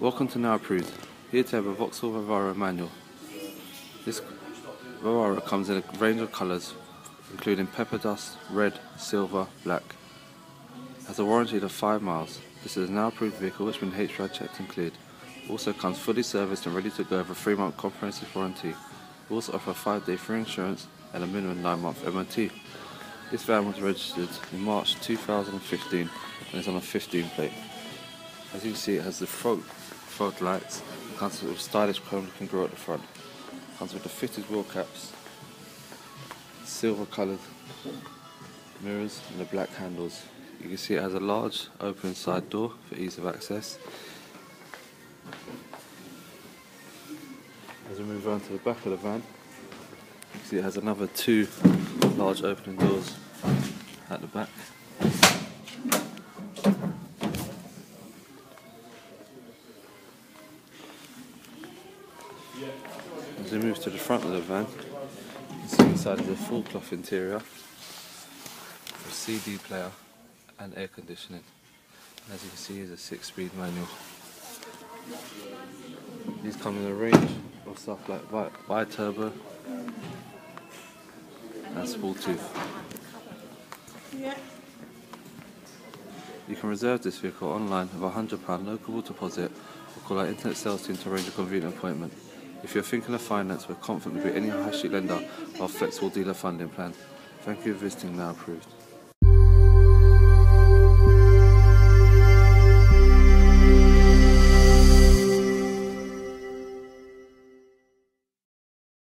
Welcome to Now Approved. Here to have a Vauxhall Vivaro manual. This Vivaro comes in a range of colours, including pepper dust, red, silver, black. Has a warranty of 5 miles. This is a Now Approved vehicle which has been HPI checked and cleared. Also comes fully serviced and ready to go with a 3 month comprehensive warranty. We also offer 5 day free insurance and a minimum 9 month MOT. This van was registered in March 2015 and is on a 15 plate. As you can see it has the front, front lights, comes with a stylish chrome looking grille at the front. Comes with the fitted wheel caps, silver coloured mirrors and the black handles. You can see it has a large open side door for ease of access. As we move on to the back of the van, you can see it has another two large opening doors at the back. As we move to the front of the van, you can see inside is a full cloth interior a CD player and air conditioning. And as you can see, is a six-speed manual. These come in a range of stuff like bi-turbo and small tooth. You can reserve this vehicle online with a £100 local deposit or call our internet sales team to arrange a convenient appointment. If you're thinking of finance, we're confident be any high street lender or flexible dealer funding plan. Thank you for visiting Now Approved.